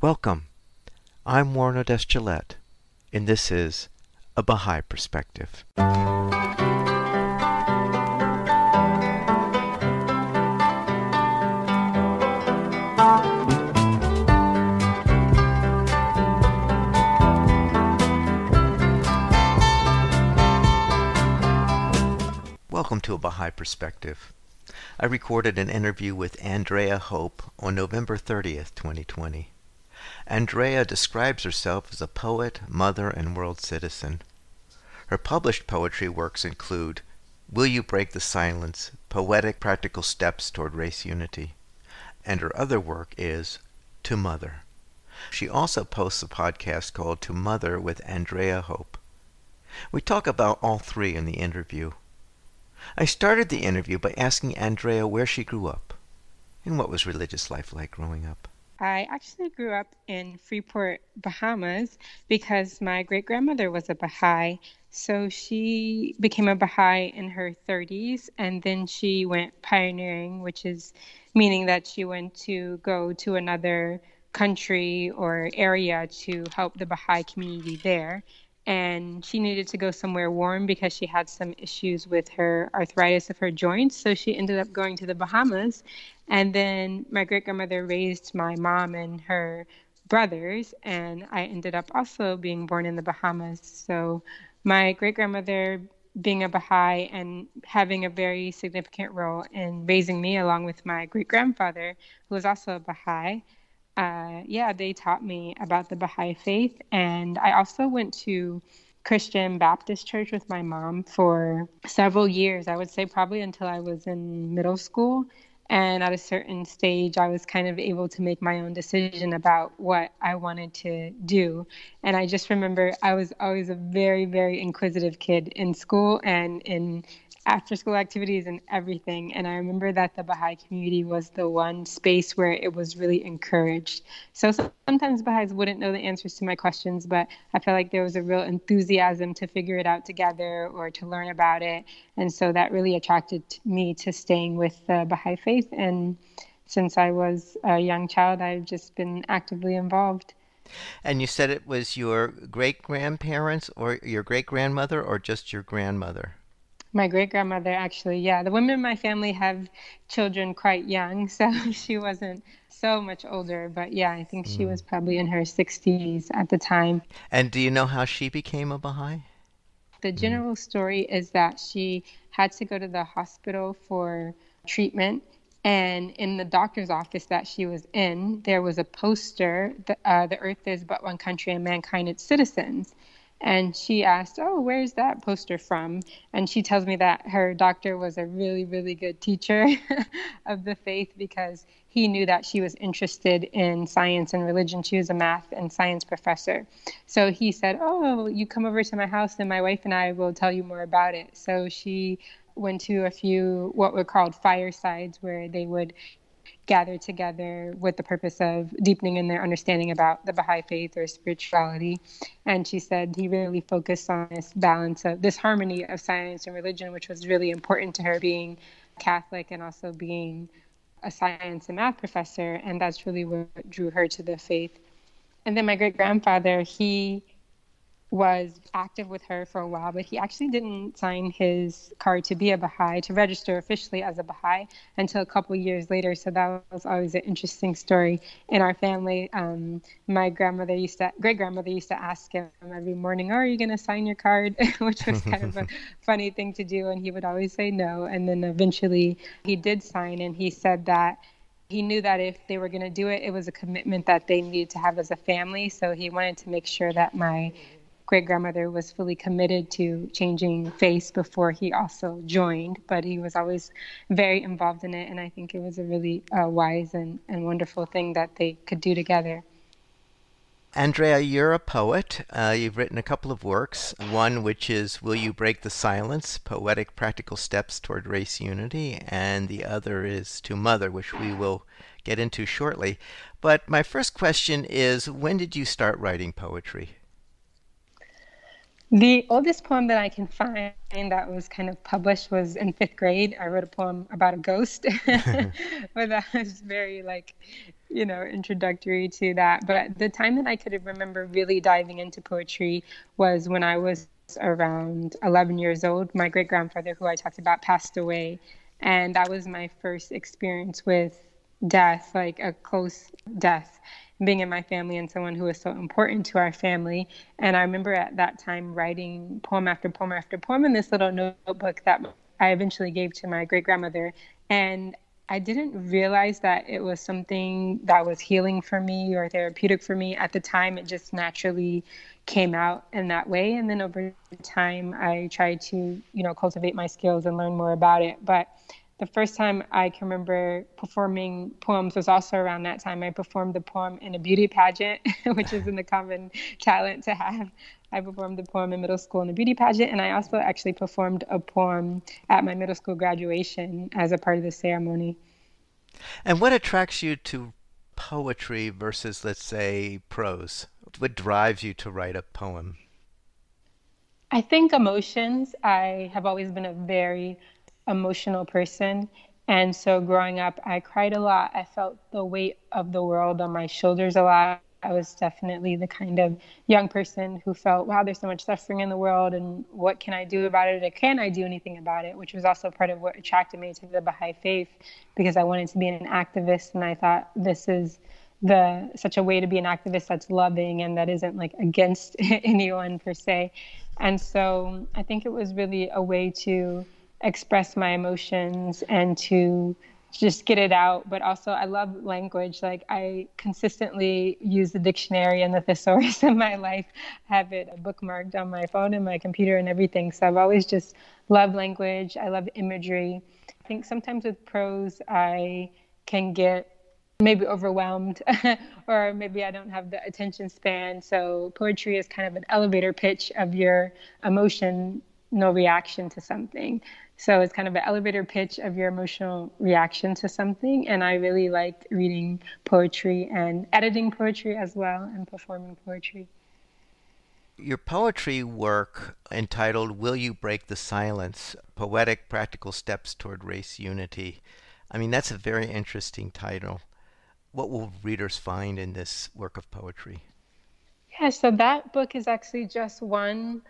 Welcome. I'm Warren Odess and this is A Baha'i Perspective. Welcome to A Baha'i Perspective. I recorded an interview with Andrea Hope on November 30th, 2020. Andrea describes herself as a poet, mother, and world citizen. Her published poetry works include Will You Break the Silence? Poetic Practical Steps Toward Race Unity. And her other work is To Mother. She also posts a podcast called To Mother with Andrea Hope. We talk about all three in the interview. I started the interview by asking Andrea where she grew up and what was religious life like growing up. I actually grew up in Freeport, Bahamas, because my great grandmother was a Baha'i. So she became a Baha'i in her 30s, and then she went pioneering, which is meaning that she went to go to another country or area to help the Baha'i community there and she needed to go somewhere warm because she had some issues with her arthritis of her joints. So she ended up going to the Bahamas. And then my great grandmother raised my mom and her brothers, and I ended up also being born in the Bahamas. So my great grandmother being a Baha'i and having a very significant role in raising me along with my great grandfather, who was also a Baha'i uh, yeah, they taught me about the Baha'i faith. And I also went to Christian Baptist church with my mom for several years. I would say probably until I was in middle school. And at a certain stage, I was kind of able to make my own decision about what I wanted to do. And I just remember I was always a very, very inquisitive kid in school and in after school activities and everything. And I remember that the Baha'i community was the one space where it was really encouraged. So sometimes Baha'is wouldn't know the answers to my questions, but I felt like there was a real enthusiasm to figure it out together or to learn about it. And so that really attracted me to staying with the Baha'i faith. And since I was a young child, I've just been actively involved. And you said it was your great grandparents or your great grandmother or just your grandmother? My great grandmother, actually, yeah. The women in my family have children quite young, so she wasn't so much older. But yeah, I think she mm. was probably in her 60s at the time. And do you know how she became a Baha'i? The mm. general story is that she had to go to the hospital for treatment. And in the doctor's office that she was in, there was a poster, the, uh, the Earth is but one country and mankind its citizens. And she asked, Oh, where's that poster from? And she tells me that her doctor was a really, really good teacher of the faith because he knew that she was interested in science and religion. She was a math and science professor. So he said, Oh, you come over to my house and my wife and I will tell you more about it. So she went to a few what were called firesides where they would gathered together with the purpose of deepening in their understanding about the Baha'i faith or spirituality. And she said he really focused on this balance of this harmony of science and religion, which was really important to her being Catholic and also being a science and math professor. And that's really what drew her to the faith. And then my great grandfather, he was active with her for a while, but he actually didn't sign his card to be a Baha'i, to register officially as a Baha'i until a couple years later. So that was always an interesting story in our family. Um, my grandmother used to, great grandmother used to ask him every morning, oh, Are you going to sign your card? Which was kind of a funny thing to do. And he would always say no. And then eventually he did sign, and he said that he knew that if they were going to do it, it was a commitment that they needed to have as a family. So he wanted to make sure that my great grandmother was fully committed to changing face before he also joined, but he was always very involved in it. And I think it was a really uh, wise and, and wonderful thing that they could do together. Andrea, you're a poet. Uh, you've written a couple of works. One, which is Will You Break the Silence? Poetic Practical Steps Toward Race Unity. And the other is To Mother, which we will get into shortly. But my first question is When did you start writing poetry? The oldest poem that I can find that was kind of published was in fifth grade. I wrote a poem about a ghost, but that was very like you know, introductory to that. But the time that I could remember really diving into poetry was when I was around 11 years old. My great grandfather, who I talked about, passed away. And that was my first experience with death, like a close death, being in my family and someone who was so important to our family. And I remember at that time writing poem after poem after poem in this little notebook that I eventually gave to my great grandmother. And I didn't realize that it was something that was healing for me or therapeutic for me. At the time, it just naturally came out in that way. And then over time, I tried to, you know, cultivate my skills and learn more about it. But the first time I can remember performing poems was also around that time. I performed the poem in a beauty pageant, which is in the common talent to have. I performed the poem in middle school in a beauty pageant, and I also actually performed a poem at my middle school graduation as a part of the ceremony. And what attracts you to poetry versus, let's say, prose? What drives you to write a poem? I think emotions. I have always been a very emotional person. And so growing up, I cried a lot. I felt the weight of the world on my shoulders a lot. I was definitely the kind of young person who felt, wow, there's so much suffering in the world, and what can I do about it? Or can I do anything about it? Which was also part of what attracted me to the Baha'i faith because I wanted to be an activist, and I thought this is the such a way to be an activist that's loving and that isn't like against anyone per se. And so I think it was really a way to express my emotions and to just get it out. But also, I love language. Like, I consistently use the dictionary and the thesaurus in my life, I have it bookmarked on my phone and my computer and everything. So, I've always just loved language. I love imagery. I think sometimes with prose, I can get maybe overwhelmed or maybe I don't have the attention span. So, poetry is kind of an elevator pitch of your emotion no reaction to something. So it's kind of an elevator pitch of your emotional reaction to something. And I really liked reading poetry and editing poetry as well and performing poetry. Your poetry work entitled Will You Break the Silence? Poetic Practical Steps Toward Race Unity. I mean, that's a very interesting title. What will readers find in this work of poetry? Yeah, so that book is actually just one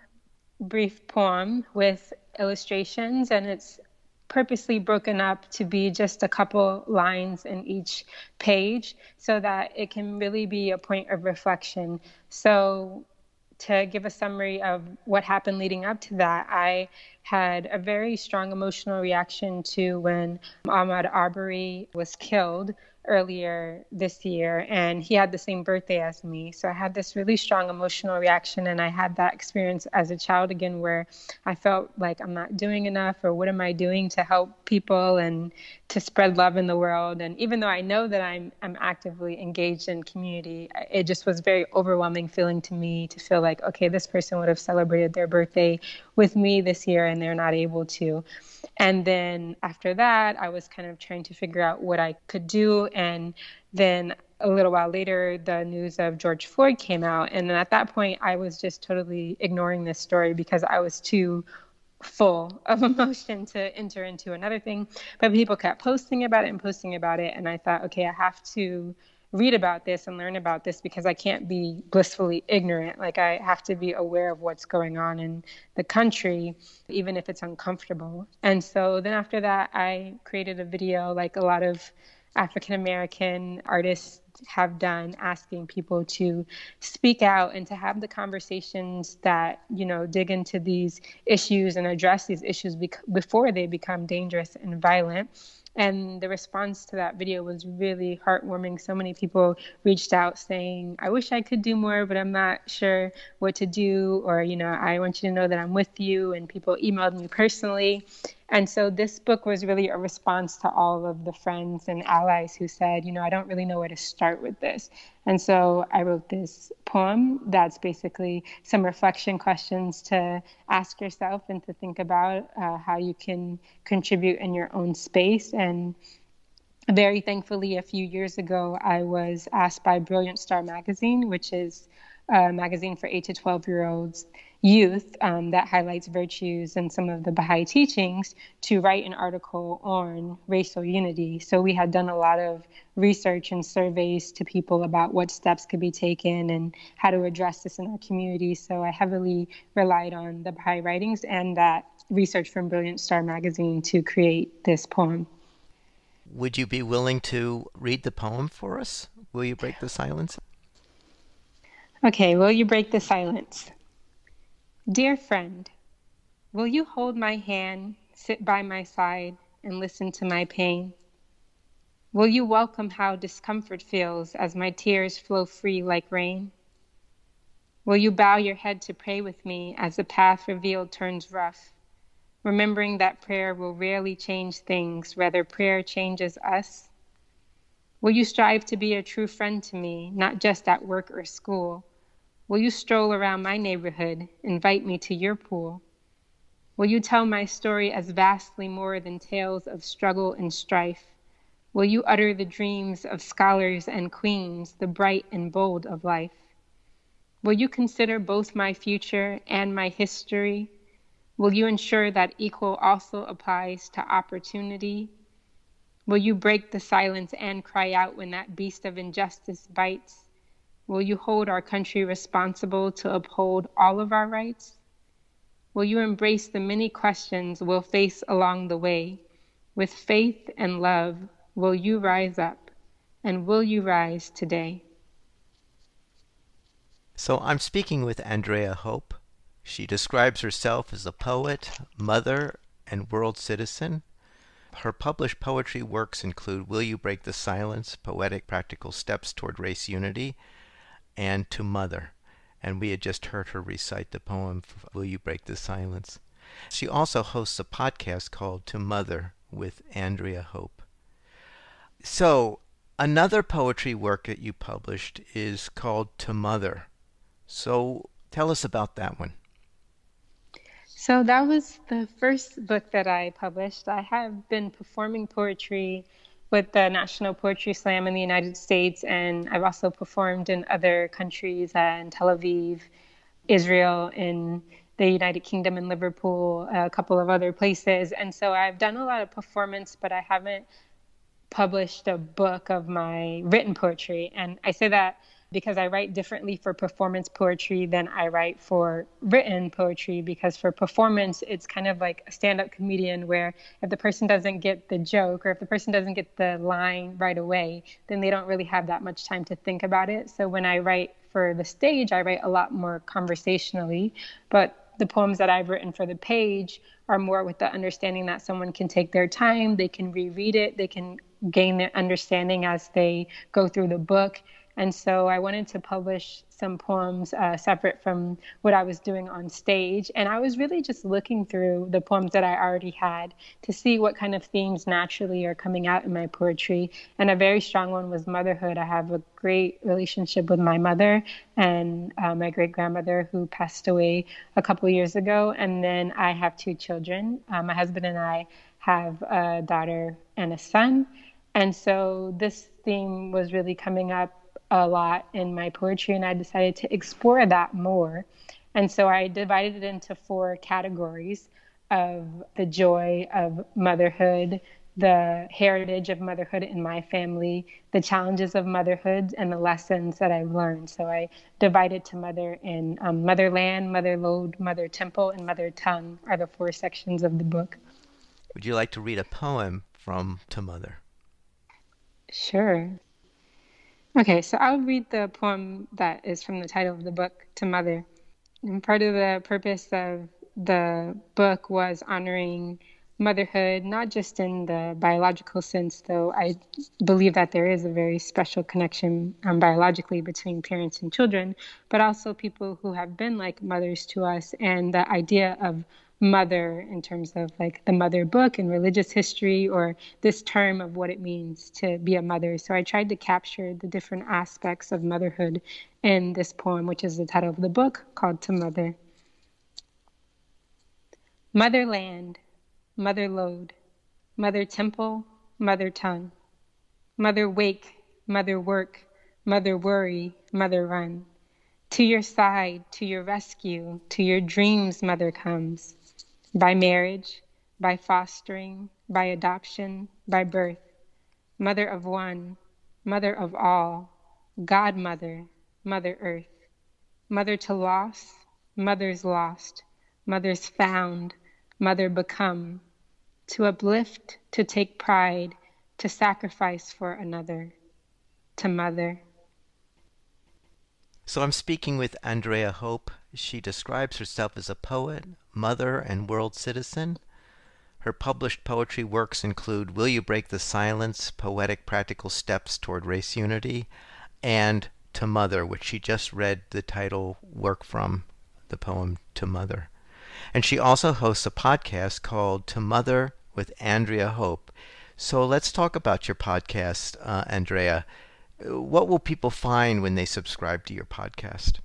brief poem with illustrations, and it's purposely broken up to be just a couple lines in each page so that it can really be a point of reflection. So, to give a summary of what happened leading up to that, I had a very strong emotional reaction to when Ahmaud Arbery was killed earlier this year and he had the same birthday as me. So i had this really strong emotional reaction and i had that experience as a child again where i felt like i'm not doing enough or what am i doing to help people and to spread love in the world? And even though i know that i'm i'm actively engaged in community it just was very overwhelming feeling to me to feel like okay this person would have celebrated their birthday with me this year and they're not able to and then after that, I was kind of trying to figure out what I could do. And then a little while later, the news of George Floyd came out. And at that point, I was just totally ignoring this story because I was too full of emotion to enter into another thing. But people kept posting about it and posting about it. And I thought, okay, I have to read about this and learn about this because I can't be blissfully ignorant. Like I have to be aware of what's going on in the country, even if it's uncomfortable. And so then after that, I created a video like a lot of African American artists have done asking people to speak out and to have the conversations that you know dig into these issues and address these issues bec- before they become dangerous and violent and the response to that video was really heartwarming. So many people reached out saying, I wish I could do more, but I'm not sure what to do. Or, you know, I want you to know that I'm with you. And people emailed me personally. And so this book was really a response to all of the friends and allies who said, you know, I don't really know where to start with this. And so I wrote this poem that's basically some reflection questions to ask yourself and to think about uh, how you can contribute in your own space. And very thankfully, a few years ago, I was asked by Brilliant Star Magazine, which is a magazine for 8 to 12 year olds youth um, that highlights virtues and some of the Baha'i teachings to write an article on racial unity. So we had done a lot of research and surveys to people about what steps could be taken and how to address this in our community. So I heavily relied on the Baha'i writings and that research from Brilliant Star magazine to create this poem. Would you be willing to read the poem for us? Will you break the silence? Okay, will you break the silence? Dear friend, will you hold my hand, sit by my side, and listen to my pain? Will you welcome how discomfort feels as my tears flow free like rain? Will you bow your head to pray with me as the path revealed turns rough, remembering that prayer will rarely change things, rather, prayer changes us? Will you strive to be a true friend to me, not just at work or school? Will you stroll around my neighborhood, invite me to your pool? Will you tell my story as vastly more than tales of struggle and strife? Will you utter the dreams of scholars and queens, the bright and bold of life? Will you consider both my future and my history? Will you ensure that equal also applies to opportunity? Will you break the silence and cry out when that beast of injustice bites? Will you hold our country responsible to uphold all of our rights? Will you embrace the many questions we'll face along the way? With faith and love, will you rise up? And will you rise today? So I'm speaking with Andrea Hope. She describes herself as a poet, mother, and world citizen. Her published poetry works include Will You Break the Silence? Poetic Practical Steps Toward Race Unity, and to Mother. And we had just heard her recite the poem, Will You Break the Silence? She also hosts a podcast called To Mother with Andrea Hope. So, another poetry work that you published is called To Mother. So, tell us about that one. So, that was the first book that I published. I have been performing poetry with the National Poetry Slam in the United States, and I've also performed in other countries, uh, in Tel Aviv, Israel, in the United Kingdom, in Liverpool, a couple of other places. And so I've done a lot of performance, but I haven't published a book of my written poetry. And I say that because I write differently for performance poetry than I write for written poetry. Because for performance, it's kind of like a stand up comedian where if the person doesn't get the joke or if the person doesn't get the line right away, then they don't really have that much time to think about it. So when I write for the stage, I write a lot more conversationally. But the poems that I've written for the page are more with the understanding that someone can take their time, they can reread it, they can gain their understanding as they go through the book and so I wanted to publish some poems uh, separate from what I was doing on stage. And I was really just looking through the poems that I already had to see what kind of themes naturally are coming out in my poetry. And a very strong one was motherhood. I have a great relationship with my mother and uh, my great grandmother who passed away a couple years ago. And then I have two children. Uh, my husband and I have a daughter and a son. And so this theme was really coming up a lot in my poetry, and I decided to explore that more. And so I divided it into four categories of the joy of motherhood, the heritage of motherhood in my family, the challenges of motherhood, and the lessons that I've learned. So I divided to mother in um, motherland, mother lode, mother temple, and mother tongue are the four sections of the book. Would you like to read a poem from To Mother? Sure. Okay, so I'll read the poem that is from the title of the book to Mother. And part of the purpose of the book was honoring motherhood, not just in the biological sense, though I believe that there is a very special connection um, biologically between parents and children, but also people who have been like mothers to us and the idea of mother in terms of like the mother book and religious history or this term of what it means to be a mother. So I tried to capture the different aspects of motherhood in this poem, which is the title of the book called To Mother. Motherland, mother lode, mother temple, mother tongue, mother wake, mother work, mother worry, mother run To your side, to your rescue, to your dreams, mother comes. By marriage, by fostering, by adoption, by birth. Mother of one, mother of all, godmother, Mother Earth. Mother to loss, mothers lost, mothers found, mother become. To uplift, to take pride, to sacrifice for another, to mother. So I'm speaking with Andrea Hope. She describes herself as a poet, mother, and world citizen. Her published poetry works include Will You Break the Silence? Poetic Practical Steps Toward Race Unity, and To Mother, which she just read the title work from, the poem To Mother. And she also hosts a podcast called To Mother with Andrea Hope. So let's talk about your podcast, uh, Andrea what will people find when they subscribe to your podcast?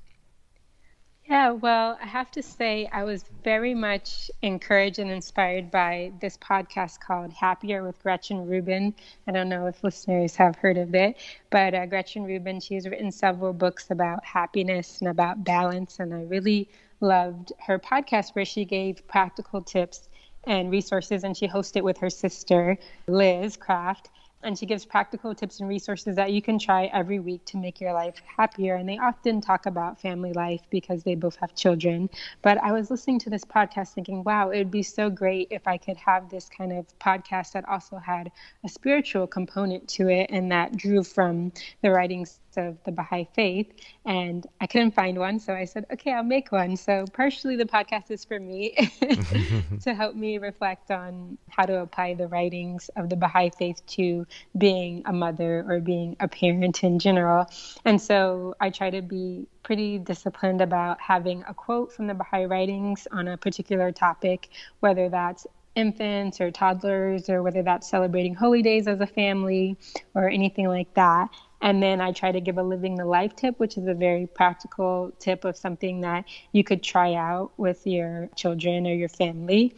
Yeah, well, I have to say, I was very much encouraged and inspired by this podcast called Happier with Gretchen Rubin. I don't know if listeners have heard of it, but uh, Gretchen Rubin, she's written several books about happiness and about balance. And I really loved her podcast where she gave practical tips and resources, and she hosted it with her sister, Liz Craft and she gives practical tips and resources that you can try every week to make your life happier. And they often talk about family life because they both have children. But I was listening to this podcast thinking, wow, it would be so great if I could have this kind of podcast that also had a spiritual component to it and that drew from the writings of the Baha'i faith, and I couldn't find one. So I said, okay, I'll make one. So partially the podcast is for me to help me reflect on how to apply the writings of the Baha'i faith to being a mother or being a parent in general. And so I try to be pretty disciplined about having a quote from the Baha'i writings on a particular topic, whether that's infants or toddlers or whether that's celebrating holy days as a family or anything like that. And then I try to give a living the life tip, which is a very practical tip of something that you could try out with your children or your family.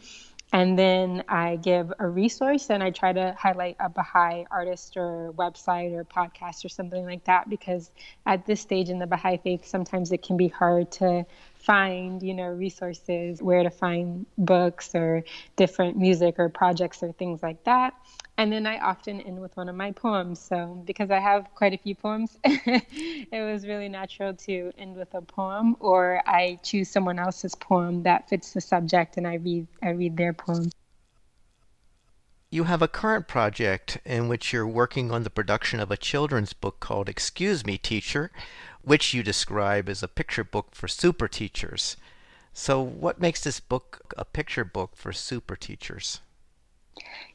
And then I give a resource and I try to highlight a Baha'i artist or website or podcast or something like that because at this stage in the Baha'i faith, sometimes it can be hard to find, you know, resources, where to find books or different music or projects or things like that. And then I often end with one of my poems. So, because I have quite a few poems, it was really natural to end with a poem, or I choose someone else's poem that fits the subject, and I read I read their poem. You have a current project in which you're working on the production of a children's book called Excuse Me, Teacher, which you describe as a picture book for super teachers. So, what makes this book a picture book for super teachers?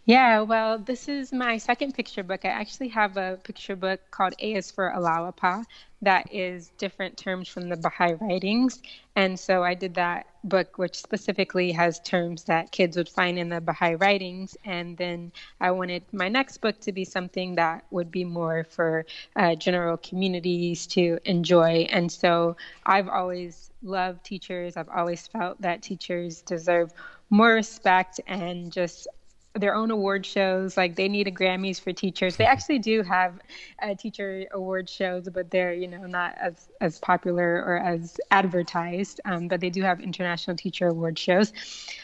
Yeah, well, this is my second picture book. I actually have a picture book called A is for Alawapa that is different terms from the Baha'i writings. And so I did that book, which specifically has terms that kids would find in the Baha'i writings. And then I wanted my next book to be something that would be more for uh, general communities to enjoy. And so I've always loved teachers. I've always felt that teachers deserve more respect and just their own award shows. Like they need a Grammys for teachers. They actually do have uh, teacher award shows, but they're you know not as as popular or as advertised. Um, but they do have international teacher award shows.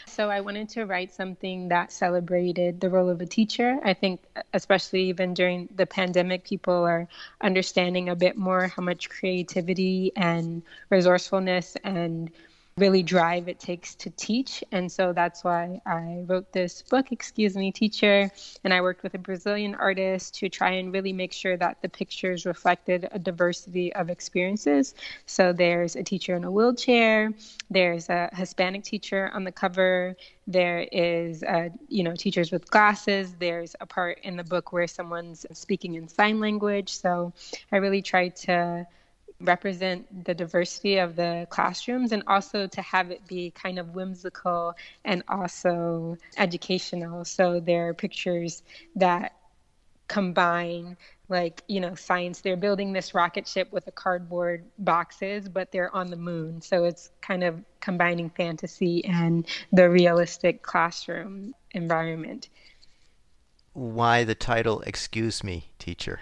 So I wanted to write something that celebrated the role of a teacher. I think especially even during the pandemic, people are understanding a bit more how much creativity and resourcefulness and really drive it takes to teach. And so that's why I wrote this book, Excuse Me, Teacher. And I worked with a Brazilian artist to try and really make sure that the pictures reflected a diversity of experiences. So there's a teacher in a wheelchair, there's a Hispanic teacher on the cover, there is uh, you know teachers with glasses there's a part in the book where someone's speaking in sign language so i really tried to represent the diversity of the classrooms and also to have it be kind of whimsical and also educational. So there are pictures that combine like you know science. They're building this rocket ship with a cardboard boxes but they're on the moon. So it's kind of combining fantasy and the realistic classroom environment. Why the title excuse me teacher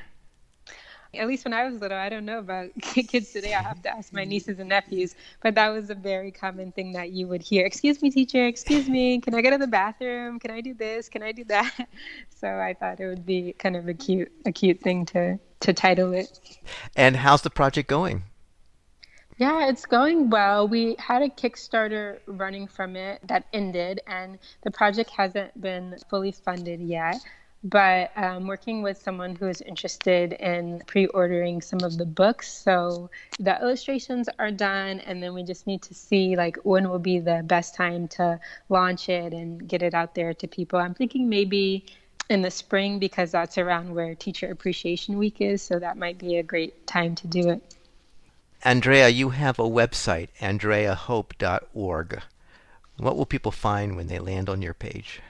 At least when I was little, I don't know about kids today. I have to ask my nieces and nephews, but that was a very common thing that you would hear. Excuse me, teacher. Excuse me. Can I go to the bathroom? Can I do this? Can I do that? So I thought it would be kind of a cute, a cute thing to to title it. And how's the project going? Yeah, it's going well. We had a Kickstarter running from it that ended, and the project hasn't been fully funded yet but I'm working with someone who is interested in pre ordering some of the books. So the illustrations are done, and then we just need to see like when will be the best time to launch it and get it out there to people. I'm thinking maybe in the spring because that's around where Teacher Appreciation Week is, so that might be a great time to do it. Andrea, you have a website, andreahope.org. What will people find when they land on your page?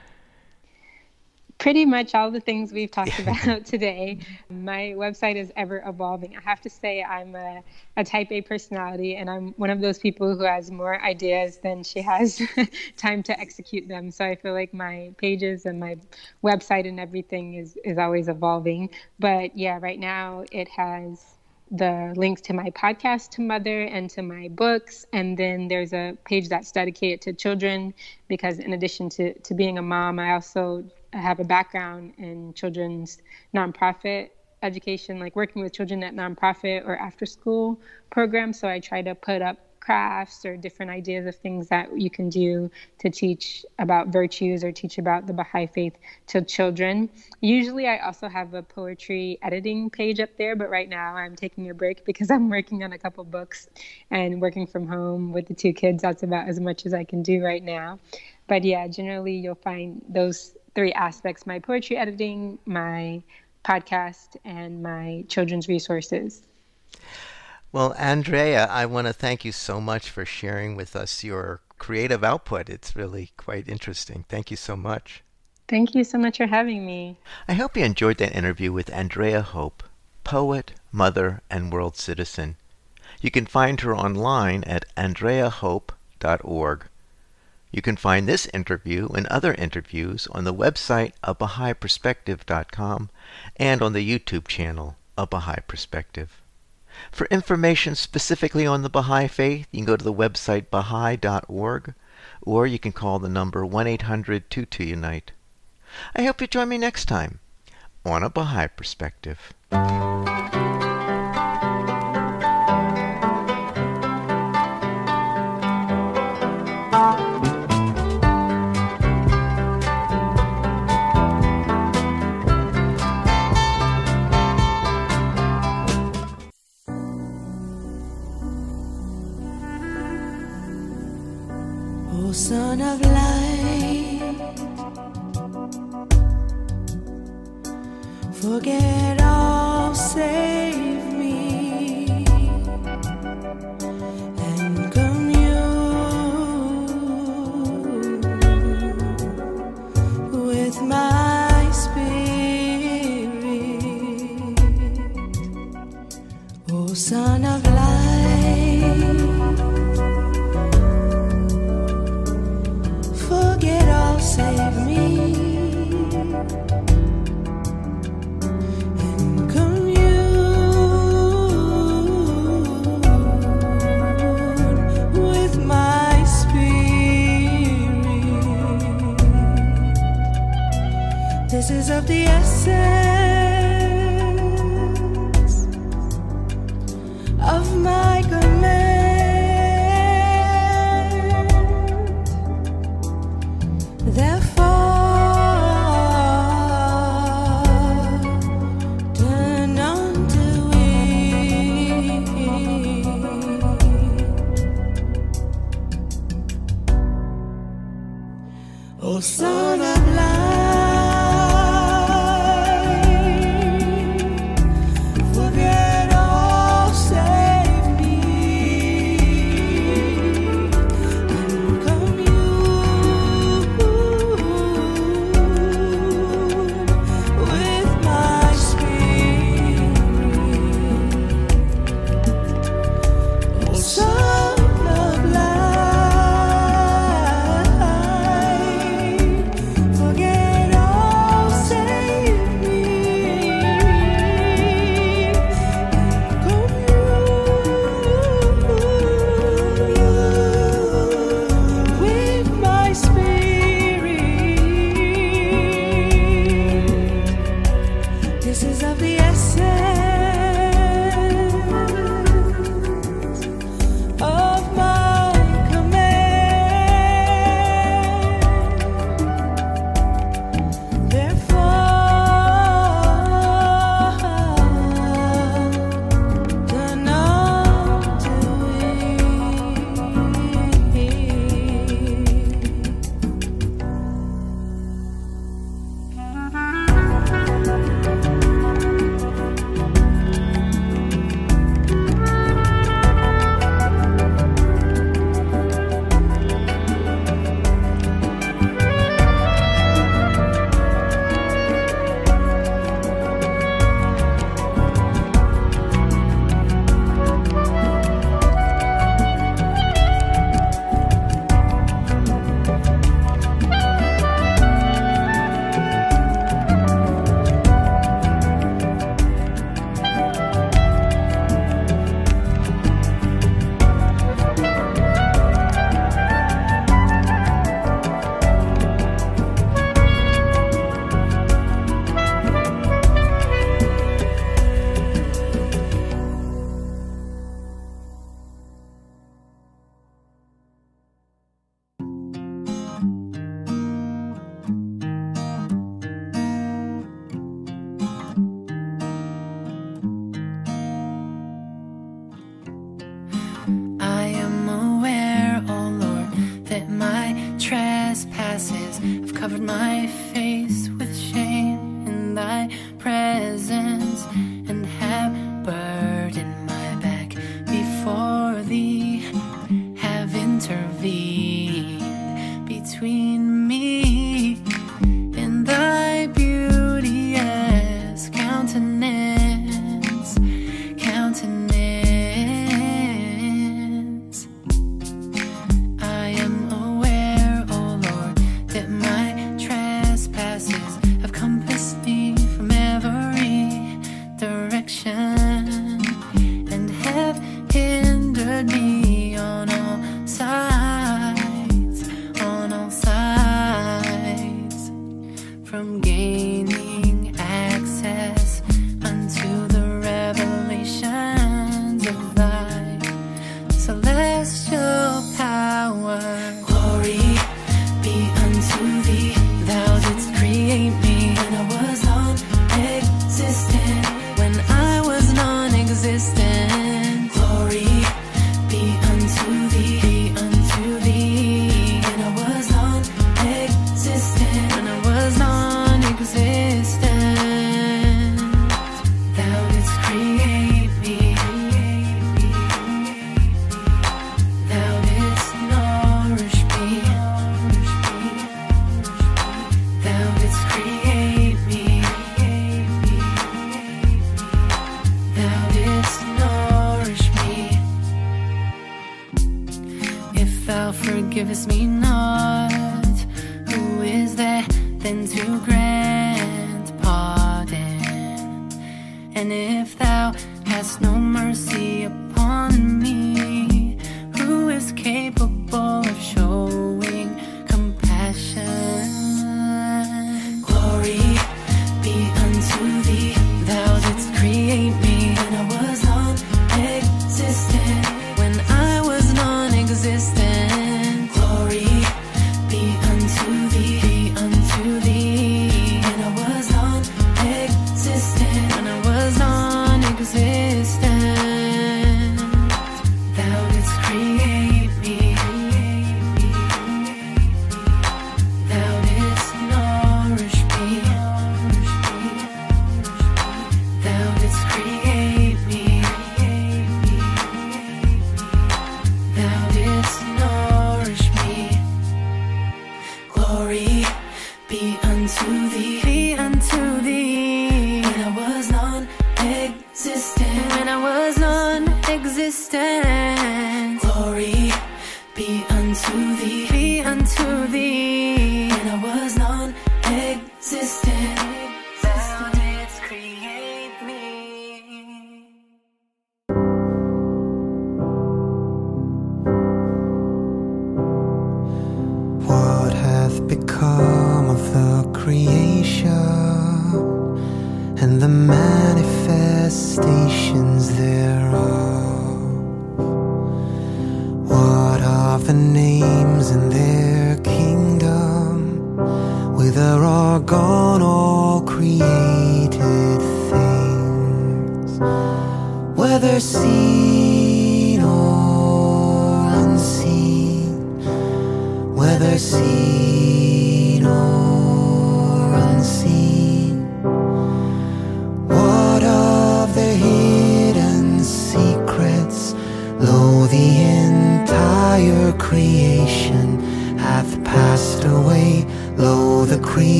Pretty much all the things we've talked about today. My website is ever evolving. I have to say, I'm a, a, type A personality, and I'm one of those people who has more ideas than she has time to execute them. So I feel like my pages and my website and everything is, is always evolving. But yeah, right now it has the links to my podcast to mother and to my books and then there's a page that's dedicated to children because in addition to, to being a mom i also have a background in children's nonprofit education, like working with children at nonprofit or after school programs. So I try to put up crafts or different ideas of things that you can do to teach about virtues or teach about the Baha'i faith to children. Usually, I also have a poetry editing page up there, but right now I'm taking a break because I'm working on a couple books and working from home with the two kids. That's about as much as I can do right now. But yeah, generally, you'll find those three aspects my poetry editing, my podcast, and my children's resources. Well, Andrea, I want to thank you so much for sharing with us your creative output. It's really quite interesting. Thank you so much. Thank you so much for having me. I hope you enjoyed that interview with Andrea Hope, poet, mother, and world citizen. You can find her online at andreahope.org. You can find this interview and other interviews on the website a Baha'iPerspective.com and on the YouTube channel A Baha'i Perspective. For information specifically on the Baha'i Faith, you can go to the website baha'i.org or you can call the number 1 800 22 Unite. I hope you join me next time on A Baha'i Perspective. Oh, Hosanna, life.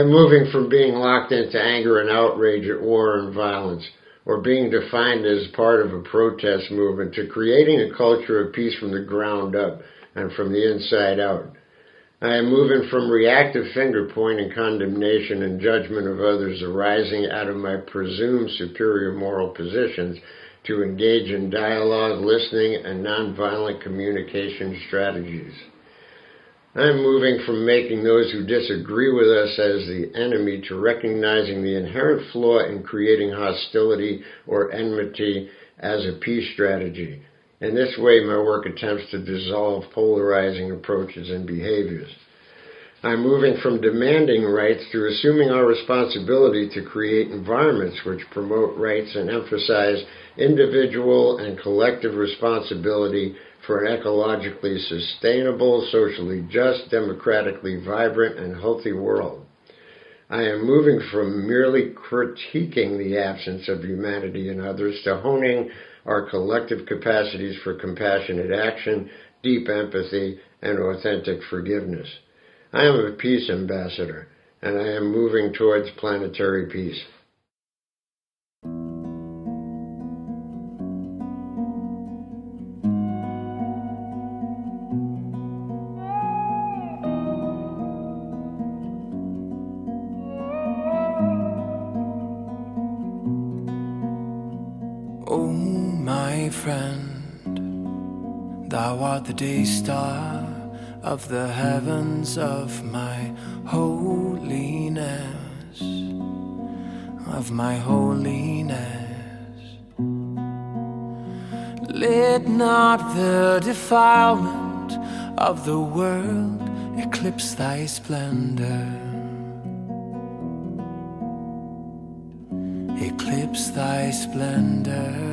Am moving from being locked into anger and outrage at war and violence, or being defined as part of a protest movement, to creating a culture of peace from the ground up and from the inside out. I am moving from reactive finger pointing, condemnation, and judgment of others arising out of my presumed superior moral positions to engage in dialogue, listening, and nonviolent communication strategies. I am moving from making those who disagree with us as the enemy to recognizing the inherent flaw in creating hostility or enmity as a peace strategy. In this way, my work attempts to dissolve polarizing approaches and behaviors. I'm moving from demanding rights to assuming our responsibility to create environments which promote rights and emphasize individual and collective responsibility for an ecologically sustainable, socially just, democratically vibrant, and healthy world. I am moving from merely critiquing the absence of humanity in others to honing our collective capacities for compassionate action, deep empathy, and authentic forgiveness. I am a peace ambassador, and I am moving towards planetary peace. Friend, thou art the day star of the heavens of my holiness, of my holiness. Let not the defilement of the world eclipse thy splendor. Eclipse thy splendor.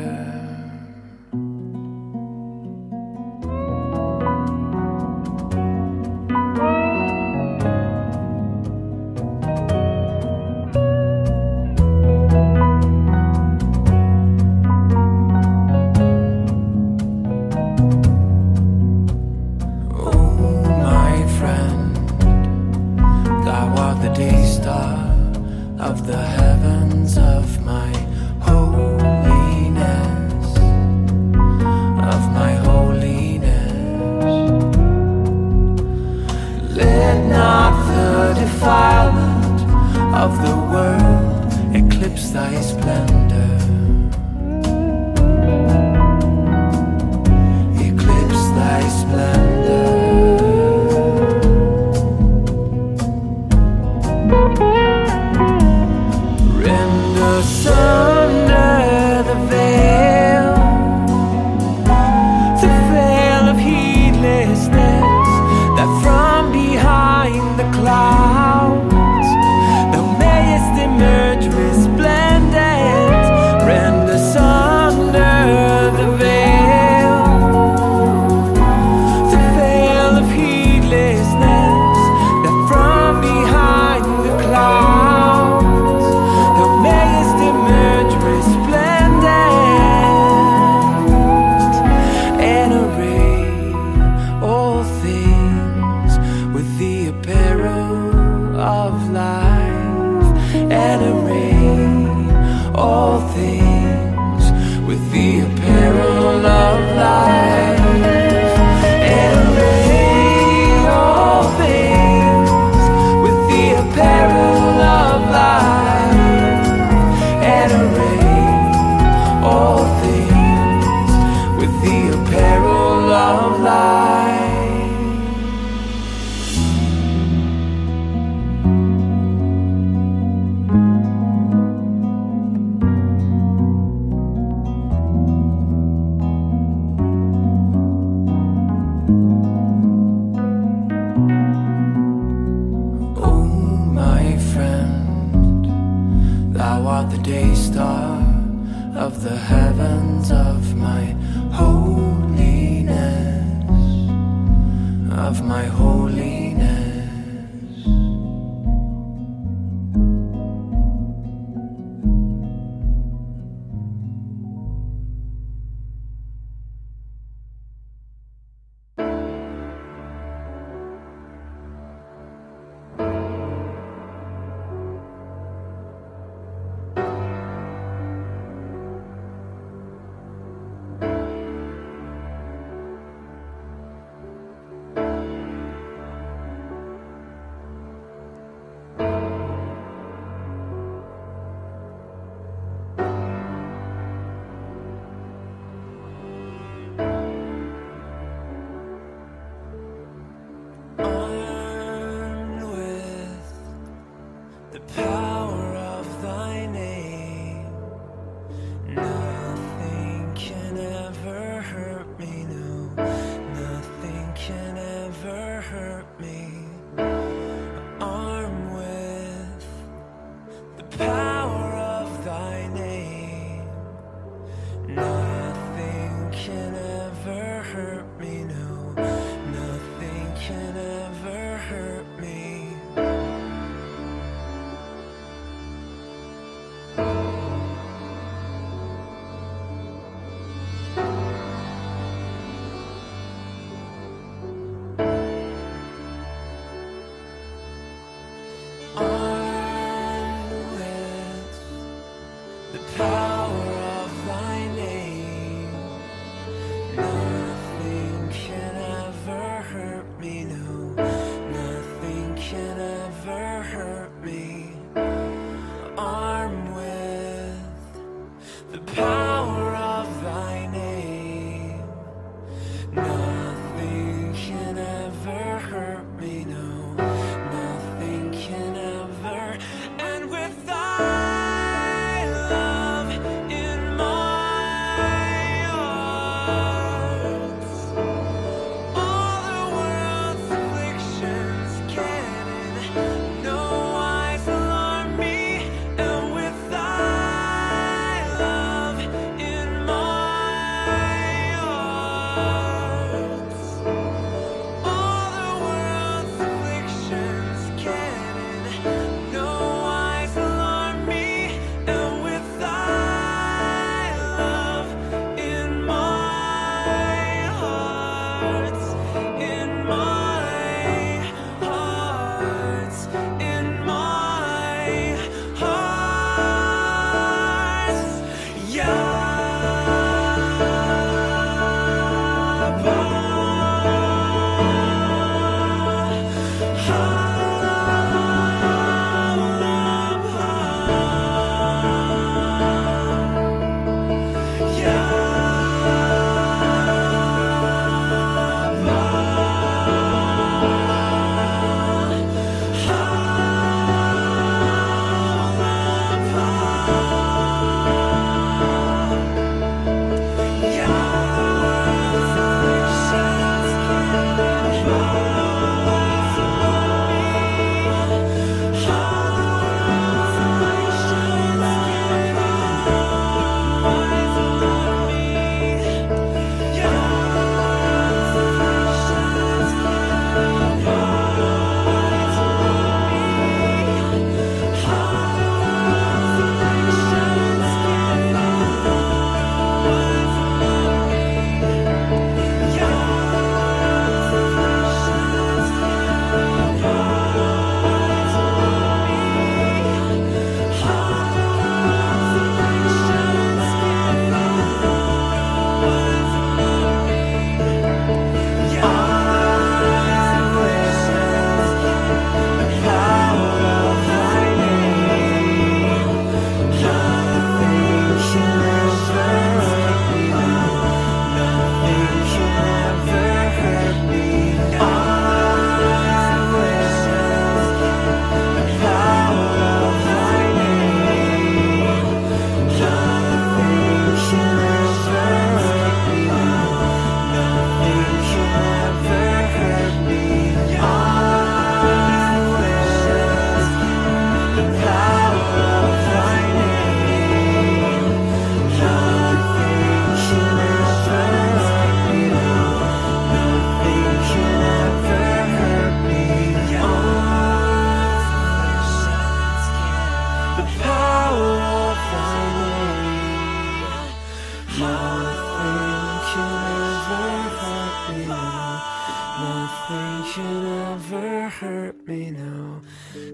ever hurt me, no.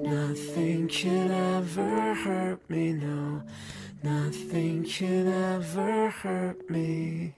Nothing can ever hurt me, no. Nothing can ever hurt me.